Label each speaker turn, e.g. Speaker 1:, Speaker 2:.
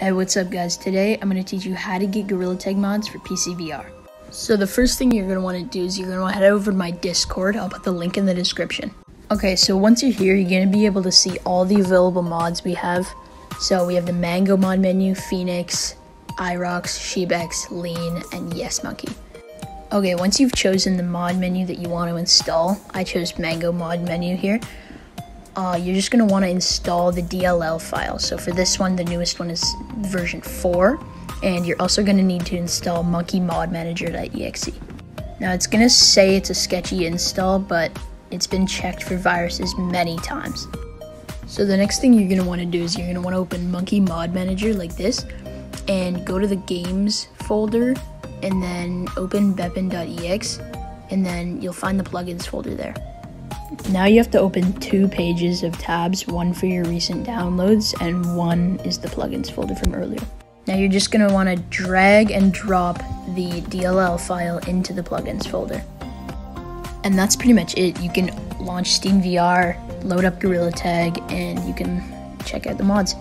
Speaker 1: Hey, what's up guys? Today I'm going to teach you how to get Gorilla Tag mods for PC VR. So the first thing you're going to want to do is you're going to head over to my Discord. I'll put the link in the description. Okay, so once you're here, you're going to be able to see all the available mods we have. So we have the Mango mod menu, Phoenix, Irox, Shebex, Lean, and Yes Monkey. Okay, once you've chosen the mod menu that you want to install, I chose Mango mod menu here uh, you're just going to want to install the DLL file. So for this one, the newest one is version 4, and you're also going to need to install monkey mod manager.exe. Now it's going to say it's a sketchy install, but it's been checked for viruses many times. So the next thing you're going to want to do is you're going to want to open monkey mod manager like this, and go to the games folder, and then open BepInEx, and then you'll find the plugins folder there. Now you have to open two pages of tabs, one for your recent downloads and one is the plugins folder from earlier. Now you're just going to want to drag and drop the DLL file into the plugins folder. And that's pretty much it. You can launch Steam VR, load up Gorilla Tag, and you can check out the mods.